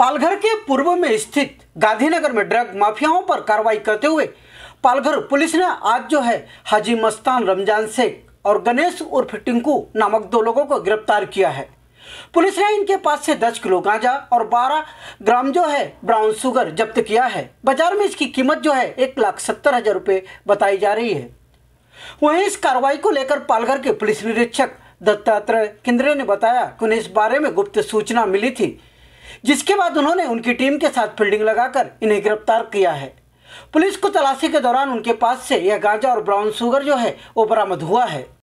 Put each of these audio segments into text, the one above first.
पालघर के पूर्व में स्थित गांधीनगर में ड्रग माफियाओं पर कार्रवाई करते हुए पालघर पुलिस ने आज जो है हाजी मस्तान रमज़ान शेख और गणेश उर्फ़ टिंकू नामक दो लोगों को गिरफ़्तार किया है। पुलिस ने इनके पास से 10 किलो गांजा और 12 ग्राम जो है ब्राउन शुगर जब्त किया है। बाज़ार में इसकी कीमत जो है एक लाख सत्तर हज़ार रुपये बताई जा रही है। वहीं इस कार्रवाई को लेकर पालघर के पुलिस निरीक्षक दत्तात्रेय केंद्रे ने बताया कि उन्हें इस बारे में गुप्त सूचना मिली थी जिसके बाद उन्होंने उनकी टीम के साथ फील्डिंग लगाकर इन्हें गिरफ़्तार किया है। पुलिस को तलाशी के दौरान उनके पास से यह गांजा और ब्राउन शुगर जो है, वो बरामद हुआ है।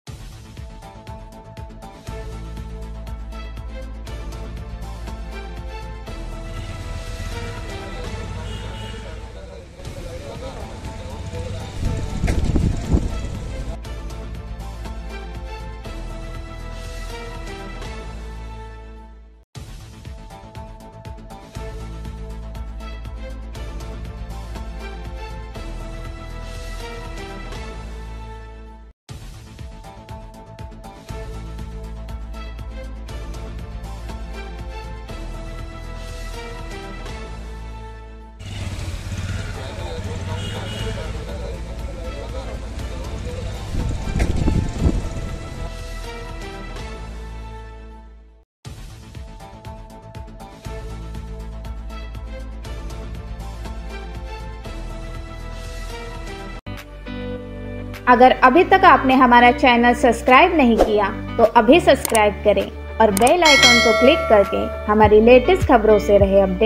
अगर अभी तक आपने हमारा चैनल सब्सक्राइब नहीं किया तो अभी सब्सक्राइब करें और बेल आइकन को क्लिक करके हमारी लेटेस्ट खबरों से रहे अपडेट।